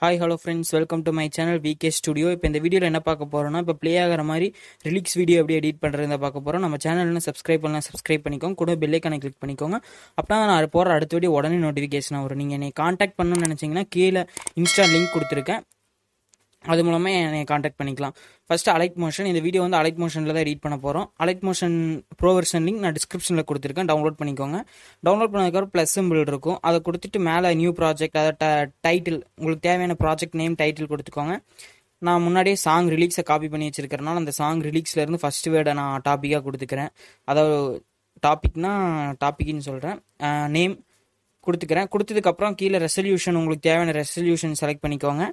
Hi hello friends welcome to my channel VK studio இப்போ இந்த வீடியோவில் என்ன பார்க்க போகிறோம்னா இப்போ ப்ளே ஆகிற மாதிரி ரிலீக்ஸ் வீடியோ எப்படி எடிட் பண்ணுறதை பார்க்க போகிறோம் நம்ம சேனல்னு சப்ஸ்கிரைப் பண்ணலாம் சப்ஸ்கிரைப் பண்ணிக்கோங்க. கூட பெல்லைக்கான கிளிக் பண்ணிக்கோங்க. அப்படின்னா நான் போகிற அடுத்த வீடியோ உடனே நோட்டிஃபிகேஷன் வரும். நீங்கள் என்னை காண்டாக்ட் பண்ணணும்னு நினச்சிங்கன்னா கீழே இன்ஸ்டா லிங்க் கொடுத்துருக்கேன். அது மூலமாக என்னை காண்டாக்ட் பண்ணிக்கலாம். ஃபஸ்ட்டு அலைட் மோஷன் இந்த வீடியோ வந்து அலைட் மோஷனில் தான் ரீட் பண்ண போகிறோம் alight motion pro version link நான் டிஸ்கிரிப்ஷனில் கொடுத்துருக்கேன். டவுன்லோட் பண்ணிக்கோங்க. டவுன்லோட் பண்ணதுக்கப்புறம் ப்ளஸ் சிம்பிள் இருக்கும். அதை கொடுத்துட்டு மேலே நியூ ப்ராஜெக்ட் அதை டைட்டில் உங்களுக்கு தேவையான ப்ராஜெக்ட் நேம் டைட்டில் கொடுத்துக்கோங்க. நான் முன்னாடியே சாங் ரிலீக்ஸை காப்பி பண்ணி வச்சிருக்கிறனால அந்த சாங் ரிலீக்ஸ்லேருந்து ஃபஸ்ட் வேர்டை நான் டாப்பிக்காக கொடுத்துக்கிறேன். அதாவது டாபிக்னா டாபிக்னு சொல்கிறேன் நேம் கொடுத்துக்கிறேன். கொடுத்ததுக்கப்புறம் கீழே ரெசல்யூஷன் உங்களுக்கு தேவையான ரெசல்யூஷன் செலக்ட் பண்ணிக்கோங்க.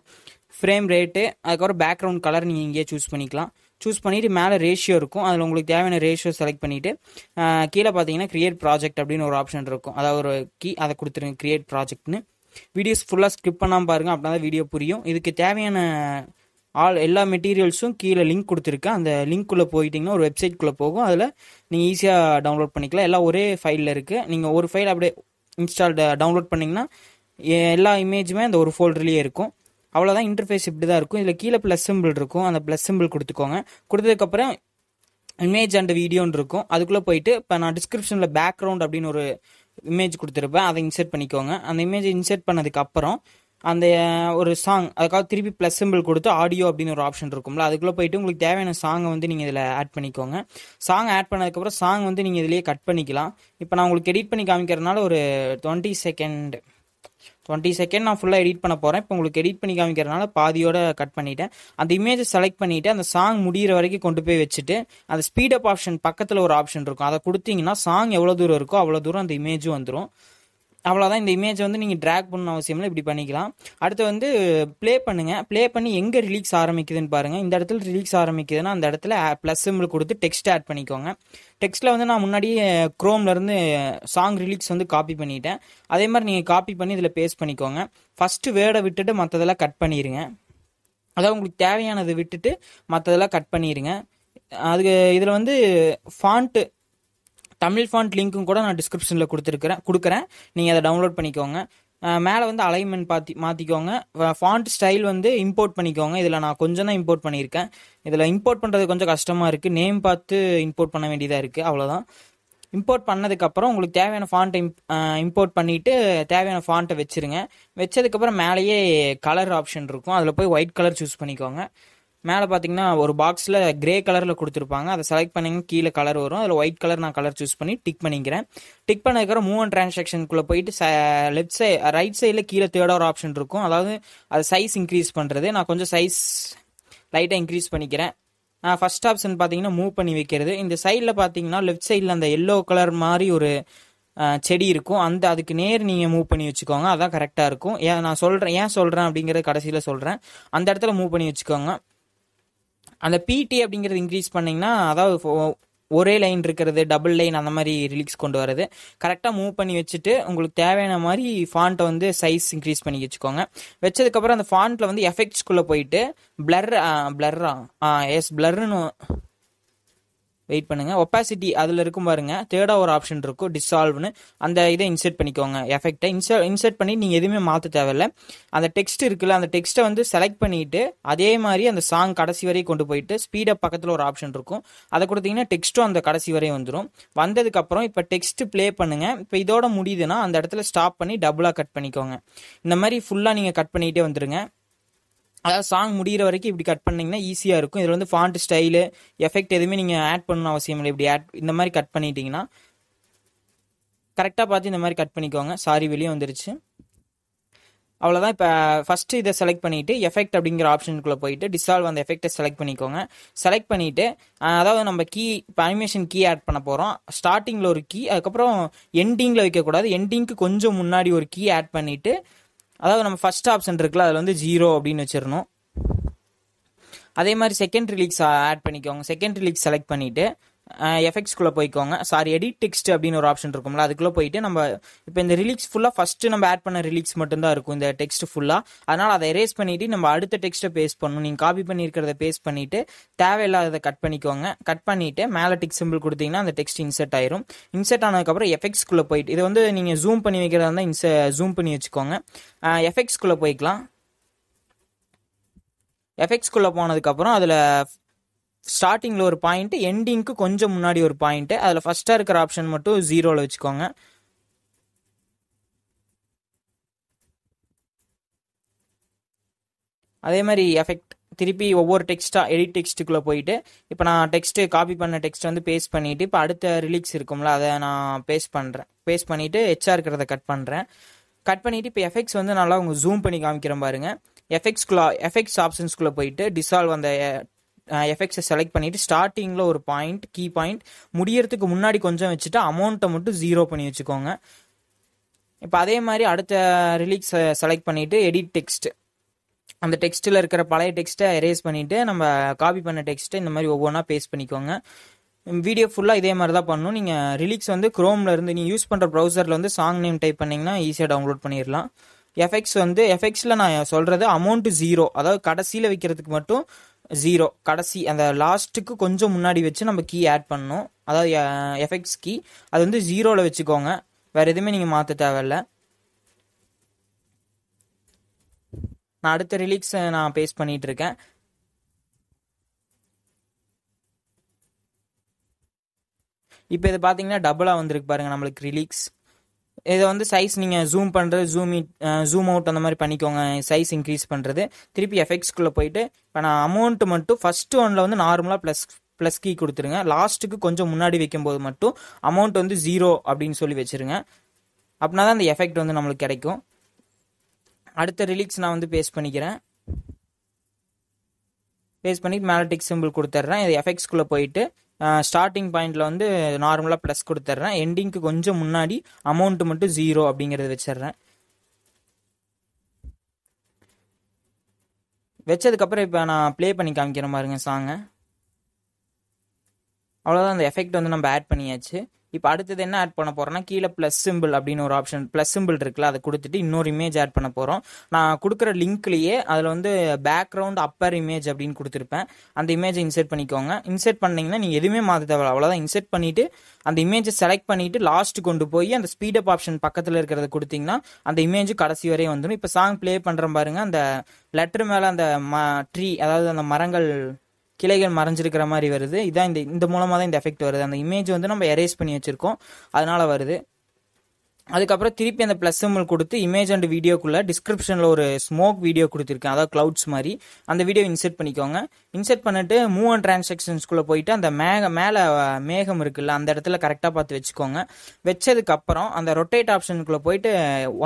ஃப்ரேம் ரேட்டு அதுக்கப்புறம் பேக்ரவுண்ட் கலர் நீங்கள் இங்கேயே சூஸ் பண்ணிக்கலாம். சூஸ் பண்ணிவிட்டு மேலே ரேஷியோ இருக்கும். அதில் உங்களுக்கு தேவையான ரேஷியோ செலக்ட் பண்ணிவிட்டு கீழே பார்த்தீங்கன்னா க்ரியேட் ப்ராஜெக்ட் அப்படின்னு ஒரு ஆப்ஷன் இருக்கும். அதாவது ஒரு கீ அதை கொடுத்துருங்க க்ரியேட் ப்ராஜெக்ட்னு வீடியோஸ் ஃபுல்லாக ஸ்கிப் பண்ணாமல் பாருங்கள் அப்படின்னா தான் வீடியோ புரியும். இதுக்கு தேவையான ஆல் எல்லா மெட்டீரியல்ஸும் கீழே லிங்க் கொடுத்துருக்கேன் அந்த லிங்க்குள்ளே போயிட்டிங்கன்னா ஒரு வெப்சைட்குள்ளே போகும். அதில் நீங்கள் ஈஸியாக டவுன்லோட் பண்ணிக்கலாம். எல்லாம் ஒரே ஃபைலில் இருக்குது நீங்கள் ஒரு ஃபைல் அப்படியே இன்ஸ்டால் டவுன்லோட் பண்ணிங்கன்னா எல்லா இமேஜுமே அந்த ஒரு ஃபோல்டர்லேயே இருக்கும். அவ்வளோதான் இன்டர்ஃபேஸ் இப்படி தான் இருக்கும். இதில் கீழே ப்ளஸ் சிம்பிள் இருக்கும். அந்த ப்ளஸ் சிம்பிள் கொடுத்துக்கோங்க. கொடுத்ததுக்கப்புறம் இமேஜ் அண்ட் வீடியோன்னு இருக்கும். அதுக்குள்ளே போயிட்டு இப்போ நான் டிஸ்கிரிப்ஷனில் பேக்ரவுண்ட் அப்படின்னு ஒரு இமேஜ் கொடுத்துருப்பேன். அதை இன்சர்ட் பண்ணிக்கோங்க. அந்த இமேஜ் இன்சர்ட் பண்ணதுக்கப்புறம் அந்த ஒரு சாங் அதுக்காக திருப்பி ப்ளஸ் சிம்பிள் கொடுத்து ஆடியோ அப்படின்னு ஒரு ஆப்ஷன் இருக்கும்ல அதுக்குள்ளே போயிட்டு உங்களுக்கு தேவையான சாங்கை வந்து நீங்கள் இதில் ஆட் பண்ணிக்கோங்க. சாங் ஆட் பண்ணதுக்கப்புறம் சாங் வந்து நீங்கள் இதிலேயே கட் பண்ணிக்கலாம். இப்போ நான் உங்களுக்கு எடிட் பண்ணி காமிக்கிறதுனால ஒரு டுவெண்ட்டி செகண்ட் டுவெண்ட்டி செகண்ட் நான் ஃபுல்லாக எடிட் பண்ண போகிறேன் இப்போ உங்களுக்கு எடிட் பண்ணி காமிக்கிறதுனால பாதியோட கட் பண்ணிட்டேன். அந்த இமேஜை செலக்ட் பண்ணிவிட்டு அந்த சாங் முடிகிற வரைக்கும் கொண்டு போய் வச்சுட்டு அந்த ஸ்பீடப் ஆப்ஷன் பக்கத்தில் ஒரு ஆப்ஷன் இருக்கும். அதை கொடுத்தீங்கன்னா சாங் எவ்வளோ தூரம் இருக்கோ அவ்வளோ தூரம் அந்த இமேஜும் வந்துடும் அவ்வளோதான் இந்த இமேஜை வந்து நீங்கள் ட்ராக் பண்ணணும் அவசியம் இல்லை இப்படி பண்ணிக்கலாம். அடுத்து வந்து ப்ளே பண்ணுங்கள் ப்ளே பண்ணி எங்கே ரிலீக்ஸ் ஆரம்பிக்குதுன்னு பாருங்கள் இந்த இடத்துல ரிலீக்ஸ் ஆரம்பிக்குதுன்னா அந்த இடத்துல ப்ளஸ் சிம்பிள் கொடுத்து டெக்ஸ்ட் ஆட் பண்ணிக்கோங்க. டெக்ஸ்ட்டில் வந்து நான் முன்னாடியே க்ரோம்லேருந்து சாங் ரிலீக்ஸ் வந்து காப்பி பண்ணிட்டேன். அதே மாதிரி நீங்கள் காப்பி பண்ணி இதில் பேஸ்ட் பண்ணிக்கோங்க. ஃபஸ்ட்டு வேர்டை விட்டுட்டு மற்றதெல்லாம் கட் பண்ணிடுங்க அதாவது உங்களுக்கு தேவையானதை விட்டுட்டு மற்றதெல்லாம் கட் பண்ணிடுங்க அதுக்கு இதில் வந்து ஃபாண்ட்டு தமிழ் ஃபாண்ட் லிங்க்கும் கூட நான் டிஸ்கிரிப்ஷனில் கொடுத்துருக்குறேன். கொடுக்குறேன். நீங்கள் அதை டவுன்லோட் பண்ணிக்கோங்க. மேலே வந்து அலைன்மெண்ட் பார்த்தி மாற்றிக்கோங்க ஃபாண்ட் ஸ்டைல் வந்து இம்போர்ட் பண்ணிக்கோங்க. இதில் நான் கொஞ்சம் தான் இம்போர்ட் பண்ணியிருக்கேன். இதில் இம்போர்ட் பண்ணுறது கொஞ்சம் கஷ்டமாக இருக்குது நேம் பார்த்து இம்போர்ட் பண்ண வேண்டியதாக இருக்குது அவ்வளோதான் இம்போர்ட் பண்ணதுக்கப்புறம் உங்களுக்கு தேவையான ஃபாண்ட்டை இம்போர்ட் பண்ணிவிட்டு தேவையான ஃபாண்ட்டை வச்சுருங்க. வச்சதுக்கப்புறம் மேலேயே கலர் ஆப்ஷன் இருக்கும். அதில் போய் ஒயிட் கலர் சூஸ் பண்ணிக்கோங்க. மேலே பார்த்தீங்கன்னா ஒரு பாக்ஸில் கிரே கலரில் கொடுத்துருப்பாங்க. அதை செலக்ட் பண்ணிங்கன்னா கீழே கலர் வரும். அதில் ஒயிட் கலர் நான் கலர் சூஸ் பண்ணி டிக் பண்ணிக்கிறேன். டிக் பண்ணதுக்கப்புறம் மூவ் அண்ட் ட்ரான்சாக்ஷனுக்குள்ளே போயிட்டு லெஃப்ட் சைட் ரைட் சைடில் கீழே தேர்ட் ஒரு ஆப்ஷன் இருக்கும். அதாவது அது சைஸ் இன்க்ரீஸ் பண்ணுறது நான் கொஞ்சம் சைஸ் லைட்டாக இன்க்ரீஸ் பண்ணிக்கிறேன். ஃபஸ்ட் ஆப்ஷன் பார்த்தீங்கன்னா மூவ் பண்ணி வைக்கிறது. இந்த சைடில் பார்த்தீங்கன்னா லெஃப்ட் சைடில் அந்த எல்லோ கலர் மாதிரி ஒரு செடி இருக்கும். அந்த அதுக்கு நேர் நீங்கள் மூவ் பண்ணி வச்சுக்கோங்க. அதான் கரெக்டாக இருக்கும். ஏன் நான் சொல்கிறேன் ஏன் சொல்கிறேன் அப்படிங்கிறத கடைசியில் சொல்கிறேன் அந்த இடத்துல மூவ் பண்ணி வச்சுக்கோங்க. அந்த பிடி அப்படிங்கிறது இன்க்ரீஸ் பண்ணிங்கன்னா அதாவது ஒரே லைன் இருக்கிறது டபுள் லைன் அந்த மாதிரி ரிலீக்ஸ் கொண்டு வரது கரெக்டாக மூவ் பண்ணி வச்சுட்டு உங்களுக்கு தேவையான மாதிரி ஃபாண்ட்டை வந்து சைஸ் இன்க்ரீஸ் பண்ணி வச்சுக்கோங்க. வச்சதுக்கப்புறம் அந்த ஃபாண்ட்டில் வந்து எஃபெக்ட்ஸ்குள்ளே போயிட்டு பிளர் பிளர்ரா எஸ் பிளர்னு வெயிட் பண்ணுங்கள் ஒப்பாசிட்டி அதில் இருக்கும் பாருங்கள் தேர்டாக ஒரு ஆப்ஷன் இருக்கும். டிசால்வ்னு அந்த இதை இன்சர்ட் பண்ணிக்கோங்க. எஃபெக்டை இன்சர் இன்சர்ட் பண்ணி நீங்கள் எதுவுமே மாற்ற தேவையில்ல. அந்த டெக்ஸ்ட் இருக்குல்ல அந்த டெக்ஸ்ட்டை வந்து செலக்ட் பண்ணிட்டு அதே மாதிரி அந்த சாங் கடைசி வரையும் கொண்டு போயிட்டு ஸ்பீடப் பக்கத்தில் ஒரு ஆப்ஷன் இருக்கும். அதை கொடுத்தீங்கன்னா டெக்ஸ்ட்டும் அந்த கடைசி வரையும் வந்துடும் வந்ததுக்கப்புறம் இப்போ டெக்ஸ்ட் ப்ளே பண்ணுங்கள் இப்போ இதோட முடியுதுன்னா அந்த இடத்துல ஸ்டாப் பண்ணி டபுளாக கட் பண்ணிக்கோங்க. இந்த மாதிரி ஃபுல்லாக நீங்கள் கட் பண்ணிகிட்டே வந்துடுங்க அதாவது சாங் முடிகிற வரைக்கும் இப்படி கட் பண்ணிங்கன்னா ஈஸியாக இருக்கும். இதில் வந்து ஃபாண்ட் ஸ்டைலு எஃபெக்ட் எதுவுமே நீங்கள் ஆட் பண்ணணும் அவசியம் இல்லை. இப்படி ஆட் இந்த மாதிரி கட் பண்ணிட்டீங்கன்னா கரெக்டாக பார்த்து இந்த மாதிரி கட் பண்ணிக்கோங்க. சாரி வெளியே வந்துருச்சு. அவ்வளோதான் இப்போ ஃபஸ்ட்டு இதை செலக்ட் பண்ணிவிட்டு எஃபெக்ட் அப்படிங்கிற ஆப்ஷனுக்குள்ளே போயிட்டு டிசால்வ் அந்த எஃபெக்டை செலக்ட் பண்ணிக்கோங்க. செலக்ட் பண்ணிவிட்டு அதாவது நம்ம கீ இப்போ அனிமேஷன் கீ ஆட் பண்ண போகிறோம் ஸ்டார்டிங்கில் ஒரு கீ அதுக்கப்புறம் எண்டிங்கில் வைக்கக்கூடாது. எண்டிங்க்கு கொஞ்சம் முன்னாடி ஒரு கீ ஆட் பண்ணிவிட்டு அதாவது நம்ம ஃபர்ஸ்ட் ஆப்ஷன் இருக்குல்ல அதில் வந்து ஜீரோ அப்படின்னு வச்சிடணும். அதே மாதிரி செகண்ட் ரிலீக்ஸ் ஆட் பண்ணிக்கோங்க. செகண்ட் ரிலீக்ஸ் செலக்ட் பண்ணிவிட்டு எஃபெக்ட்ஸ்குள்ளே போய்க்கோங்க. சாரி எடிட் டெக்ஸ்ட் அப்படின்னு ஒரு ஆப்ஷன் இருக்கும்ல அதுக்குள்ளே போயிட்டு நம்ம இப்போ இந்த ரிலீக்ஸ் ஃபுல்லாக ஃபஸ்ட்டு நம்ம ஆட் பண்ண ரிலீக்ஸ் மட்டும்தான் இருக்கும் இந்த டெக்ஸ்ட் ஃபுல்லாக அதனால் அதை எரேஸ் பண்ணிவிட்டு நம்ம அடுத்த டெக்ஸ்ட்டை பேஸ்ட் பண்ணணும். நீங்கள் காப்பி பண்ணியிருக்கிறத பேஸ்ட் பண்ணிவிட்டு தேவையில்லாததை கட் பண்ணிக்கோங்க. கட் பண்ணிவிட்டு மேலே டிக் சிம்பிள் கொடுத்தீங்கன்னா அந்த டெக்ஸ்ட் இன்சர்ட் ஆயிரும். இன்சர்ட் ஆனதுக்கப்புறம் எஃபெக்ட்ஸ்குள்ளே போயிட்டு இதை வந்து நீங்கள் ஜூம் பண்ணி வைக்கிறதா இருந்தால் இன்ச ஜூம் பண்ணி வச்சுக்கோங்க. எஃபெக்ட்ஸ்குள்ளே போய்க்கலாம். எஃபெக்ட்ஸ்குள்ளே போனதுக்கப்புறம் அதில் ஸ்டார்டிங்கில் ஒரு பாயிண்ட் எண்டிங்க்கு கொஞ்சம் முன்னாடி ஒரு பாயிண்ட்டு அதில் ஃபஸ்ட்டாக இருக்கிற ஆப்ஷன் மட்டும் ஜீரோவில் வச்சுக்கோங்க. அதே மாதிரி எஃபெக்ட் திருப்பி ஒவ்வொரு டெக்ஸ்ட்டாக எடிட் டெக்ஸ்ட்டுக்குள்ளே போயிட்டு இப்போ நான் டெக்ஸ்ட்டு காப்பி பண்ண டெக்ஸ்ட் வந்து பேஸ்ட் பண்ணிவிட்டு இப்போ அடுத்த ரிலீக்ஸ் இருக்கும்ல அதை நான் பேஸ்ட் பண்ணுறேன் பேஸ்ட் பண்ணிவிட்டு ஹெச்ஆர் இருக்கிறத கட் பண்ணுறேன் கட் பண்ணிவிட்டு இப்போ எஃபெக்ட்ஸ் வந்து நல்லா உங்கள் ஜூம் பண்ணி காமிக்கிறேன் பாருங்கள் எஃபெக்ட்ஸ்குள்ளே எஃபெக்ட்ஸ் ஆப்ஷன்ஸ்குள்ளே போயிட்டு டிசால்வ் அந்த எஃபெக்ட்ஸை செலக்ட் பண்ணிவிட்டு ஸ்டார்டிங்கில் ஒரு பாயிண்ட் கீ பாயிண்ட் முடியறதுக்கு முன்னாடி கொஞ்சம் வச்சுட்டு அமௌண்ட்டை மட்டும் ஜீரோ பண்ணி வச்சுக்கோங்க. இப்போ அதே மாதிரி அடுத்த ரிலீக்ஸ் செலக்ட் பண்ணிவிட்டு எடிட் டெக்ஸ்ட் அந்த டெக்ஸ்ட்டில் இருக்கிற பழைய டெக்ஸ்ட்டை எரேஸ் பண்ணிவிட்டு நம்ம காப்பி பண்ண டெக்ஸ்ட்டை இந்த மாதிரி ஒவ்வொன்றா பேஸ்ட் பண்ணிக்கோங்க. வீடியோ ஃபுல்லாக இதே மாதிரி தான் பண்ணணும். நீங்கள் ரிலீக்ஸ் வந்து க்ரோமில் இருந்து நீங்கள் யூஸ் பண்ணுற ப்ரௌசரில் வந்து சாங் நேம் டைப் பண்ணிங்கன்னா ஈஸியாக டவுன்லோட் பண்ணிடலாம் எஃபெக்ட்ஸ் வந்து எஃபெக்ட்ஸில் நான் சொல்கிறது அமௌண்ட்டு ஜீரோ அதாவது கடைசியில் வைக்கிறதுக்கு மட்டும் ஜீரோ கடைசி அந்த லாஸ்ட்டுக்கு கொஞ்சம் முன்னாடி வச்சு நம்ம கீ ஆட் பண்ணணும். அதாவது எஃபெக்ட்ஸ் கீ அது வந்து ஜீரோவில் வச்சுக்கோங்க. வேறு எதுவுமே நீங்கள் மாற்ற தேவையில்ல. நான் அடுத்த ரிலீக்ஸ் நான் பேஸ்ட் பண்ணிட்டு இருக்கேன். இப்போ இது பார்த்தீங்கன்னா டபுளாக வந்திருக்கு பாருங்கள் நம்மளுக்கு ரிலீக்ஸ் இதை வந்து சைஸ் நீங்கள் ஜூம் பண்ணுறது ஜூம் ஜூம் அவுட் அந்த மாதிரி பண்ணிக்கோங்க. சைஸ் இன்க்ரீஸ் பண்ணுறது திருப்பி எஃபெக்ட்ஸ்குள்ளே போயிட்டு இப்போ நான் அமௌண்ட்டு மட்டும் ஃபஸ்ட்டு ஒன்ல வந்து நார்மலாக ப்ளஸ் ப்ளஸ் கீ கொடுத்துருங்க. லாஸ்ட்டுக்கு கொஞ்சம் முன்னாடி வைக்கும்போது மட்டும் அமௌண்ட் வந்து ஜீரோ அப்படின்னு சொல்லி வச்சுருங்க. அப்படின்னா தான் அந்த எஃபெக்ட் வந்து நம்மளுக்கு கிடைக்கும். அடுத்த ரிலீக்ஸ் நான் வந்து பேஸ்ட் பண்ணிக்கிறேன். பேஸ்ட் பண்ணிட்டு மேலட்டிக் சிம்பிள் கொடுத்துட்றேன். இது எஃபெக்ட்ஸ்குள்ளே போயிட்டு ஸ்டார்டிங் பாயிண்டில் வந்து நார்மலாக ப்ளஸ் கொடுத்துட்றேன் எண்டிங்க்கு கொஞ்சம் முன்னாடி அமௌண்ட்டு மட்டும் ஜீரோ அப்படிங்கிறத வச்சிடுறேன் வச்சதுக்கப்புறம் இப்போ நான் ப்ளே பண்ணி காமிக்கிறேன் பாருங்க சாங்கை அவ்வளோதான் அந்த எஃபெக்ட் வந்து நம்ம ஆட் பண்ணியாச்சு. இப்போ அடுத்தது என்ன ஆட் பண்ண போறோம்னா கீழே ப்ளஸ் சிம்பிள் அப்படின்னு ஒரு ஆப்ஷன் ப்ளஸ் சிம்பிள் இருக்குல்ல அதை கொடுத்துட்டு இன்னொரு இமேஜ் ஆட் பண்ண போகிறோம் நான் கொடுக்குற லிங்க்லேயே அதில் வந்து பேக்ரவுண்ட் அப்பர் இமேஜ் அப்படின்னு கொடுத்துருப்பேன். அந்த இமேஜை இன்செர்ட் பண்ணிக்கோங்க. இன்செர்ட் பண்ணீங்கன்னா நீங்கள் எதுவுமே மாற்ற தேவை அவ்வளோதான் இன்செர்ட் பண்ணிவிட்டு அந்த இமேஜை செலக்ட் பண்ணிவிட்டு லாஸ்ட் கொண்டு போய் அந்த ஸ்பீடப் ஆப்ஷன் பக்கத்தில் இருக்கிறத கொடுத்தீங்கன்னா அந்த இமேஜ் கடைசி வரையும் வந்துடும். இப்போ சாங் ப்ளே பண்ணுற பாருங்க. அந்த லெட்டர் மேலே அந்த ம ட்ரீ அதாவது அந்த மரங்கள் கிளைகள் மறைஞ்சிருக்கிற மாதிரி வருது. இதான் இந்த இந்த மூலமாக தான் இந்த எஃபெக்ட் வருது. அந்த இமேஜ் வந்து நம்ம எரேஸ் பண்ணி வச்சுருக்கோம். அதனால் வருது. அதுக்கப்புறம் திருப்பி அந்த ப்ளஸ் சிம்பிள் கொடுத்து இமேஜ் அண்ட் வீடியோக்குள்ளே டிஸ்கிரிப்ஷனில் ஒரு ஸ்மோக் வீடியோ கொடுத்துருக்கேன். அதாவது க்ளவுட்ஸ் மாதிரி. அந்த வீடியோ இன்செர்ட் பண்ணிக்கோங்க. இன்செர்ட் பண்ணிட்டு மூவ் அண்ட் டிரான்சாக்ஷன்ஸ்குள்ளே போயிட்டு அந்த மேக மேலே மேகம் இருக்குல்ல அந்த இடத்துல கரெக்டாக பார்த்து வச்சுக்கோங்க. வச்சதுக்கப்புறம் அந்த ரொட்டேட் ஆப்ஷனுக்குள்ளே போயிட்டு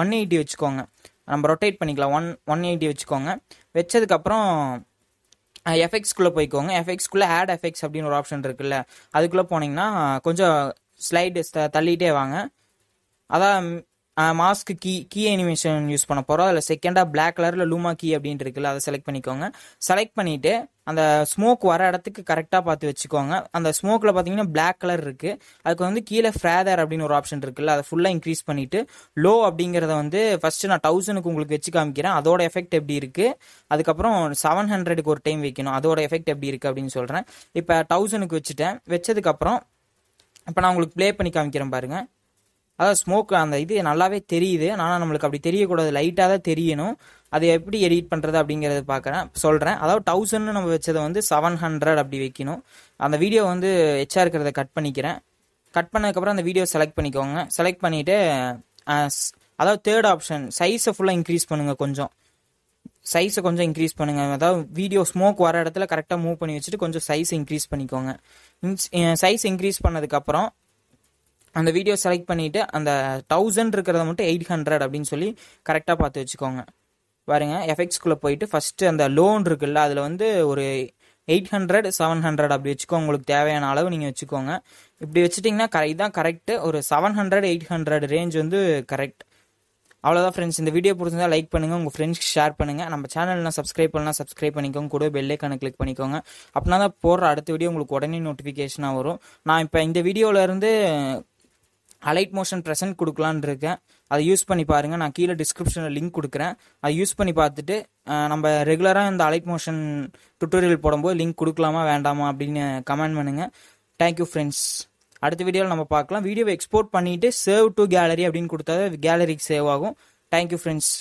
ஒன் எயிட்டி வச்சுக்கோங்க. நம்ம ரொட்டேட் பண்ணிக்கலாம். ஒன் ஒன் எயிட்டி வச்சுக்கோங்க. வச்சதுக்கப்புறம் எஃபெக்ட்ஸ்குள்ளே போய்க்கோங்க. எஃபெக்ட்ஸ்குள்ளே ஆட் எஃபெக்ட்ஸ் அப்படின்னு ஒரு ஆப்ஷன் இருக்குல்ல. அதுக்குள்ளே போனீங்கன்னா கொஞ்சம் ஸ்லைடு தள்ளிகிட்டே வாங்க. அதான் mask key key animation use பண்ண போகிறோம் அதில் செகண்டாக பிளாக் கலரில் லூமா கீ அப்படின்ட்டு இருக்குல்ல அதை செலக்ட் பண்ணிக்கோங்க. செலக்ட் பண்ணிவிட்டு அந்த ஸ்மோக் வர இடத்துக்கு கரெக்டாக பார்த்து வச்சுக்கோங்க. அந்த ஸ்மோக்கில் பார்த்தீங்கன்னா பிளாக் கலர் இருக்குது அதுக்கு வந்து கீழே ஃப்ரேதர் அப்படின்னு ஒரு ஆப்ஷன் இருக்குல்ல அதை ஃபுல்லாக இன்க்ரீஸ் பண்ணிவிட்டு லோ அப்படிங்கிறத வந்து ஃபஸ்ட்டு நான் தௌசண்ட்க்கு உங்களுக்கு வச்சு காமிக்கிறேன். அதோட எஃபெக்ட் எப்படி இருக்குது அதுக்கப்புறம் செவன் ஹண்ட்ரடுக்கு ஒரு டைம் வைக்கணும். அதோட எஃபெக்ட் எப்படி இருக்குது அப்படின்னு சொல்கிறேன் இப்போ தௌசண்ட்க்கு வச்சுட்டேன். வச்சதுக்கப்புறம் இப்போ நான் உங்களுக்கு ப்ளே பண்ணி காமிக்கிறேன் பாருங்கள் அதாவது ஸ்மோக் அந்த இது நல்லாவே தெரியுது. ஆனால் நம்மளுக்கு அப்படி தெரியக்கூடாது. லைட்டாக தான் தெரியணும். அது எப்படி எடிட் பண்ணுறது அப்படிங்கிறத பார்க்குறேன். சொல்கிறேன் அதாவது தௌசண்ட்னு நம்ம வச்சதை வந்து செவன் ஹண்ட்ரட் அப்படி வைக்கணும். அந்த வீடியோ வந்து எச்சா இருக்கிறத கட் பண்ணிக்கிறேன். கட் பண்ணதுக்கப்புறம் அந்த வீடியோ செலக்ட் பண்ணிக்கோங்க. செலக்ட் பண்ணிவிட்டு அதாவது தேர்ட் ஆப்ஷன் சைஸை ஃபுல்லாக இன்க்ரீஸ் பண்ணுங்கள் கொஞ்சம். சைஸை கொஞ்சம் இன்க்ரீஸ் பண்ணுங்கள் அதாவது வீடியோ ஸ்மோக் வர இடத்துல கரெக்டாக மூவ் பண்ணி வச்சுட்டு கொஞ்சம் சைஸ் இன்க்ரீஸ் பண்ணிக்கோங்க. சைஸ் இன்க்ரீஸ் பண்ணதுக்கப்புறம் அந்த வீடியோ செலக்ட் பண்ணிவிட்டு அந்த தௌசண்ட் இருக்கிறத மட்டும் எயிட் ஹண்ட்ரட் அப்படின்னு சொல்லி கரெக்டாக பார்த்து வச்சுக்கோங்க. பாருங்க எஃபெக்ட்ஸ்குள்ளே போயிட்டு ஃபஸ்ட்டு அந்த லோன் இருக்குல்ல அதில் வந்து ஒரு எயிட் ஹண்ட்ரட் செவன் ஹண்ட்ரட் அப்படி வச்சுக்கோ உங்களுக்கு தேவையான அளவு நீங்கள் வச்சுக்கோங்க. இப்படி வச்சுட்டிங்கன்னா கரெக்ட் இதுதான் கரெக்டு ஒரு seven hundred eight hundred range வந்து கரெக்ட் அவ்வளோதான் ஃப்ரெண்ட்ஸ் இந்த வீடியோ பிடிச்சிருந்தா லைக் பண்ணுங்கள் உங்கள் ஃப்ரெண்ட்ஸ்க்கு ஷேர் பண்ணுங்கள் நம்ம சேனல்லாம் சப்ஸ்கிரைப் பண்ணலாம் சப்ஸ்கிரைப் பண்ணிக்கோங்க. கூட பெல்லைக்கான கிளிக் பண்ணிக்கோங்க. அப்படின்னா தான் போடுற அடுத்த வீடியோ உங்களுக்கு உடனே நோட்டிஃபிகேஷனாக வரும். நான் இப்போ இந்த வீடியோவிலேருந்து அலைட் மோஷன் ப்ரெசன்ட் கொடுக்கலான் இருக்கேன். அதை யூஸ் பண்ணி பாருங்கள் நான் கீழே டிஸ்கிரிப்ஷனில் லிங்க் கொடுக்குறேன். அதை யூஸ் பண்ணி பார்த்துட்டு நம்ம ரெகுலராக இந்த அலைட் மோஷன் டுட்டோரியல் போடும்போது லிங்க் கொடுக்கலாமா வேண்டாமா அப்படின்னு கமெண்ட் பண்ணுங்கள் தேங்க்யூ ஃப்ரெண்ட்ஸ் அடுத்த வீடியோவில் நம்ம பார்க்கலாம். வீடியோவை எக்ஸ்போர்ட் பண்ணிவிட்டு சேவ் டு கேலரி அப்படின்னு கொடுத்தா கேலரிக்கு சேவ் ஆகும். Thank you friends